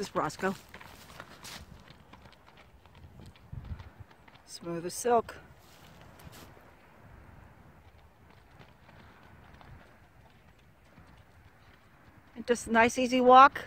is Roscoe. Smooth as silk. Just a nice easy walk